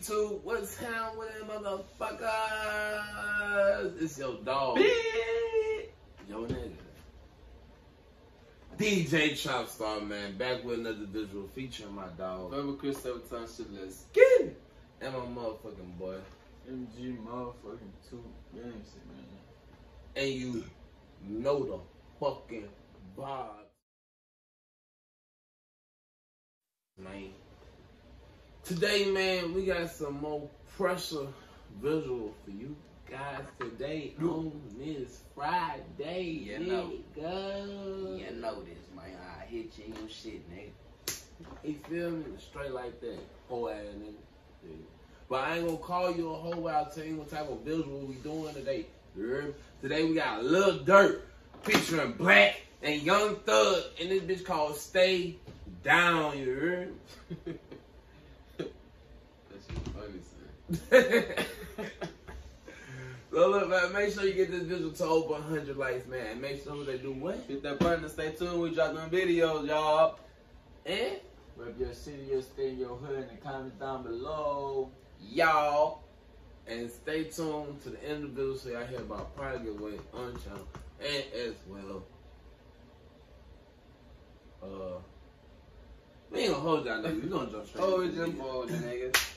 YouTube? What's happening with? It's your dog. Yo, nigga. DJ Chopstar, man. Back with another visual featuring my dog. Remember Chris seven times shit list. Get it. And my motherfucking boy. MG motherfucking two games, man. And you know the fucking vibe. Man. Today, man, we got some more pressure visual for you guys today on this Friday. You know. nigga. You know this, man. I hit you in your shit, nigga. You feel me? Straight like that. Whole ass nigga. Yeah. But I ain't gonna call you a hoe I'll tell you what type of visual we doing today. You heard me? Today we got a Lil Durk featuring 6lack and Young Thug and this bitch called Stay Down, you heard me? That shit funny, son. so look, man, make sure you get this visual to over 100 likes, man. Make sure they do what? Hit that button and stay tuned. We drop them videos, y'all. And Rep your city, your state, your hood in the comments down below. y'all. And stay tuned to the end of the video so y'all hear about Pride Giveaway on channel. And as well, uh, we ain't gonna hold y'all niggas. We gonna jump straight. Oh, it's just bold, nigga.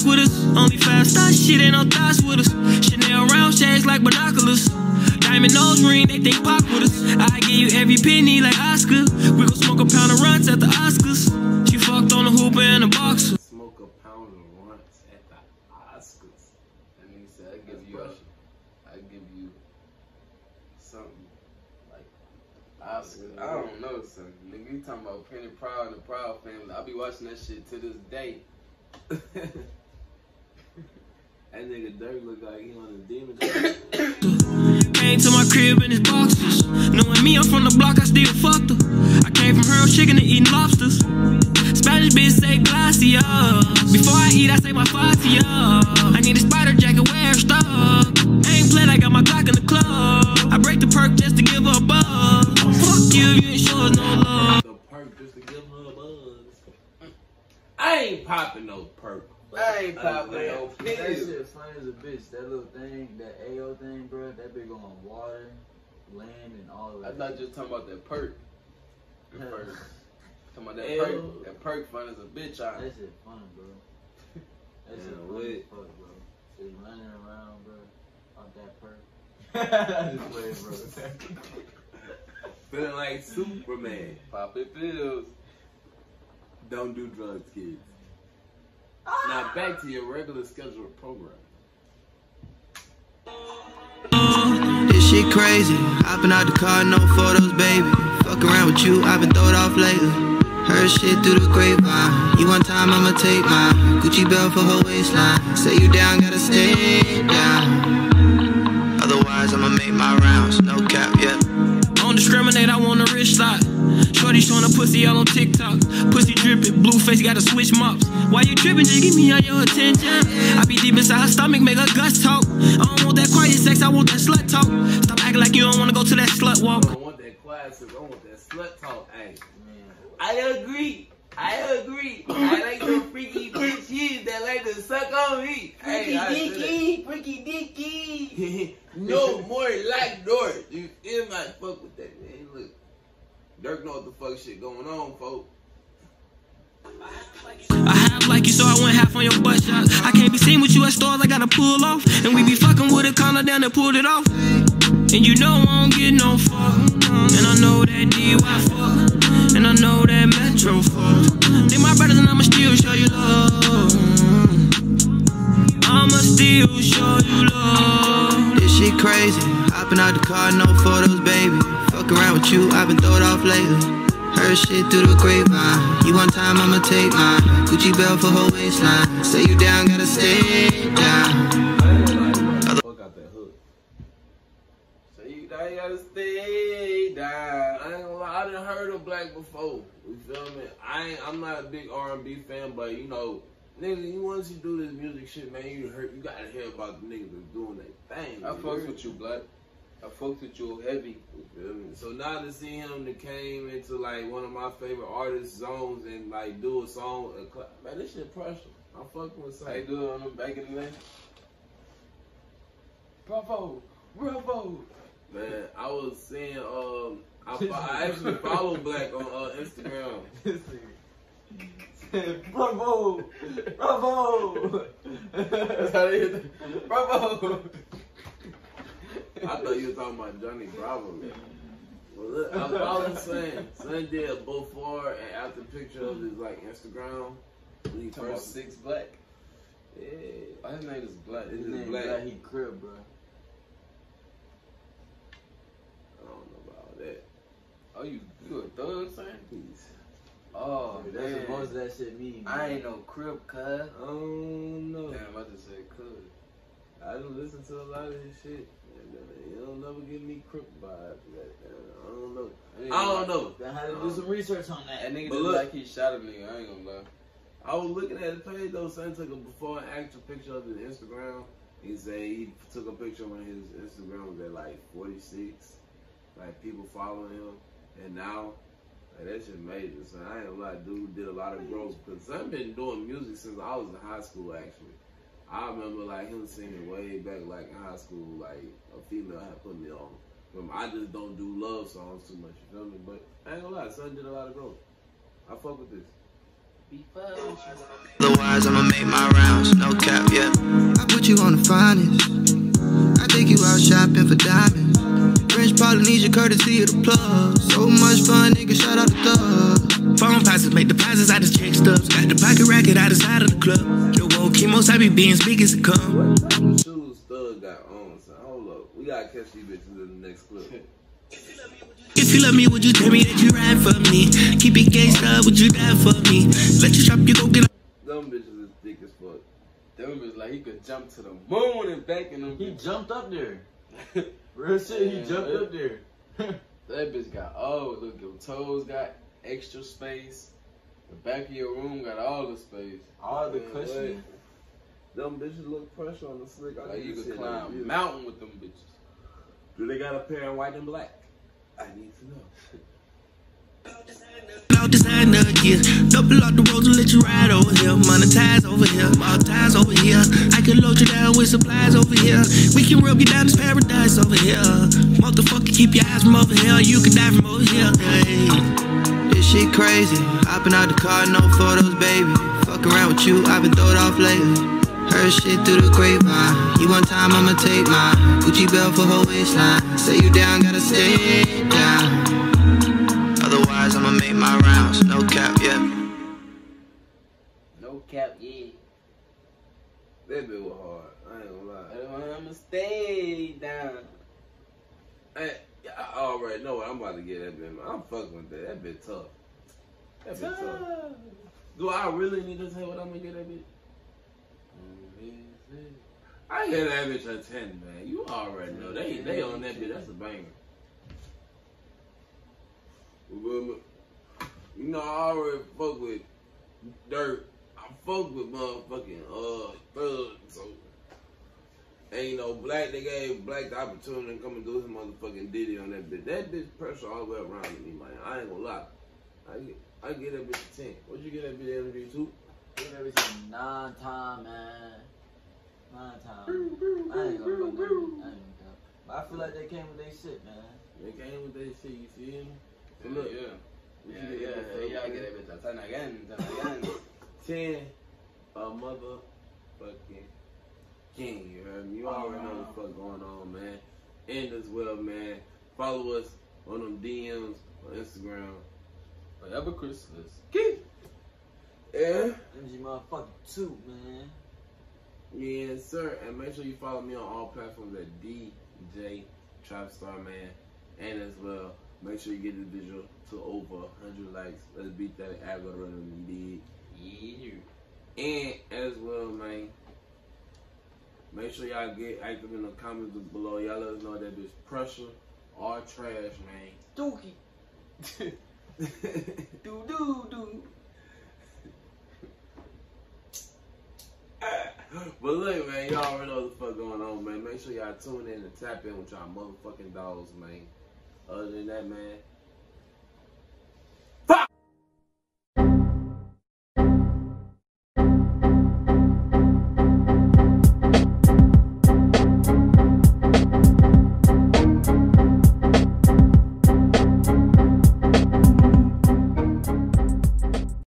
Rock with us. Only fast thoughts, shit ain't no thoughts with us. Chanel round shades like binoculars. Diamond nose ring, they think pop with us. I give you every penny like Oscar. We gon' smoke a pound of runs at the Oscars. She fucked on the hooper and the boxer. Smoke a pound of runts at the Oscars. That nigga said, I give you, I give you something like Oscar. I don't know, son. Nigga, you talking about Penny Proud and the Proud family. I be watching that shit to this day. That nigga Durk look like he on a demon. Came to my crib in his boxes. Knowing me, I'm from the block, I still fucked her. I came from her chicken and eating lobsters. Spanish bitch say glacia. Before I eat, I say my facia. I need a spider jacket, wear stuff. Ain't played, I got my Glock in the club. I break the perk just to give her a buzz. Fuck you, you ain't show no love. the perk just to give her a buzz. I ain't popping no perk. I ain't popping no That shit funny as a bitch. That little thing, that AO thing, bro. That big on water, land, and all of I that. thought you was talking about that perk. At Yeah. first. Talking about that Ew. perk. Oh. That perk fun as a bitch out. That shit fun, bro. That shit Yeah, fun as fuck, bro. Just running around, bro. Off that perk. Just play, bro. Feeling like Superman. Popping pills. Don't do drugs, kids. Now back to your regular scheduled program. This shit crazy. Hopping out the car, no photos, baby. Fuck around with you, I've been throwed off lately. Heard shit through the grapevine. You one time, I'ma take mine. Gucci belt for her waistline. Say you down, gotta stay down. Otherwise, I'ma make my rounds. No cap, yeah. Don't discriminate, I want a rich side. Shorty showing a pussy all on TikTok. Pussy dripping, blue face, gotta switch mops. Why you tripping? Just give me all your attention. I be deep inside her stomach, make her guts talk. I don't want that quiet sex, I want that slut talk. Stop acting like you don't wanna go to that slut walk. I don't want that classic. I want that slut talk. Hey, I agree. I agree. I like the freaky bitches that like to suck on me. Hey, I feel that. freaky dicky. no more like Durk. You feel my fuck with that man? Look, Durk know what the fuck shit going on, folks. I have like you, so I went half on your butt shot. I can't be seen with you at stores, I gotta pull off. And we be fucking with a collar down and pulled it off. And you know I don't get no fuck. And I know that DY fuck. And I know that Metro fuck. I'ma show you love. This shit crazy. Hopping out the car, no photos, baby. Fuck around with you, I've been throwed off lately. Heard shit through the grapevine. You one time, I'ma take mine. Gucci belt for her waistline. Say you down, gotta stay down. I out that hook. So you, gotta stay down. I ain't gonna lie, I done heard of 6lack before. You feel me? I ain't, I'm not a big R&B fan, but you know, nigga, you once you do this music shit, man, you hurt. You gotta hear about the niggas that's doing their thing. I fucks with you, 6lack. I fucks with you heavy. You? So now to see him that came into like one of my favorite artists' zones and like do a song, man, this shit pressure. I'm fucking with How you something. do on them back in the day? Bravo, bravo. Man, I was seeing, um, I, I actually follow 6lack on uh, Instagram. This Bravo! Bravo! That's how they hit the- Bravo. I thought you were talking about Johnny Bravo. Well, look, I, I was saying, son did a before and after picture of his like Instagram. When he Talking about first, six black. yeah, Oh, his name is Black. His His name name Black. Black. He crib, bro. I don't know about that. Oh, you you a thug, son? He's, Oh, That's what most of that shit mean. I ain't no crib, cuz. I don't know. Damn, I just said cuz. I done listen to a lot of his shit. And uh, it don't never give me crook vibes. I don't know. I don't know. I had to do some research on That that. nigga But just look- like he shot a nigga. I ain't gonna lie. I was looking at his page though. Son took a before and after picture of his Instagram. He said he took a picture when his Instagram was at like 46, like people following him, and now like that shit major. So I ain't gonna lie, dude did a lot of growth because I've been doing music since I was in high school. Actually, I remember like him singing way back like in high school. Like a female had put me on. I just don't do love songs too much. You feel me? But I ain't gonna lie, son did a lot of growth. I fuck with this. Otherwise, I'ma make my rounds, no cap, yeah. I put you on the finest. French Polynesia, courtesy of the plug. So much fun, nigga, shout out the thug. Phone passes make deposits I just check stubs. Got the pocket racket out the side of the club. Yo, whoa, chemos, I be being big as it come. What type of shoes Thug got on? So hold up. We gotta catch these bitches in the next clip. If you love me, would you tell me that you ride for me? Keep it gangsta, would you die for me? Let you drop, you go get Them bitches is thick as fuck. Them was like he could jump to the moon and back and them. He jumped up there. Real shit, he jumped it- up there. That bitch got oh look your toes got extra space. The back of your room got all the space. All the Man, cushioning. Them bitches look pressure on the slick. I Like need you to could climb a mountain with them bitches. Do they got a pair in white and black? I need to know. Designer gear. Double out the roads and let you ride over here. Monetize over here, ties over here. I can load you down with supplies over here. We can rub you down this paradise over here. Motherfucker, keep your eyes from over here. You can die from over here. This shit crazy. Hopping out the car, no photos, baby. Fuck around with you, I've been throwed off lately. Heard shit through the grapevine. You one time, I'ma take mine. Gucci belt for her waistline. Say you down, gotta stay down. Otherwise, I'ma make my rounds. No cap, yeah. No cap, yeah. That bit was hard. I ain't gonna lie. I'ma stay down. Hey, I already know what I'm about to get that bit. I'm fucking with that. That bit tough. That bit tough. Ah. Do I really need to say what I'm gonna get that bit? I get that bitch a 10, man. You already know. They they on that bitch. That's a banger. You know, I already fuck with Durk. I fuck with motherfucking uh Thug, so ain't no 6lack. They gave 6lack the opportunity to come and do his motherfucking ditty on that bitch. That bitch pressure all the way around me, man. I ain't gonna lie. I get, I get that bitch a ten. What'd you get that bitch energy two? Everything nine time, man. Nine time. I ain't gonna go nothing. I ain't gonna. But I feel like they came with their shit, man. They came with that shit. You feel me? So look, yeah. what Yeah, you yeah, get that yeah, bitch yeah, I for? get that bitch a ten again, ten again. Ten, a motherfucking king. You heard me? You already know what the fuck going on, man. And as well, man, follow us on them DMs on Instagram. Forever Christmas. Keep. Yeah. Energy motherfucking two, man. Yeah, sir. And make sure you follow me on all platforms at DJ Trapstar Man. And as well, make sure you get this visual to over 100 likes. Let's beat that algorithm you Yeah. And as well, man, make sure y'all get active in the comments below. Y'all let us know that bitch pressure or trash, Dookie. man. Do do do. but look, man, y'all already know what the fuck going on, man. Make sure y'all tune in and tap in with y'all motherfucking dogs, man. Other than that, man,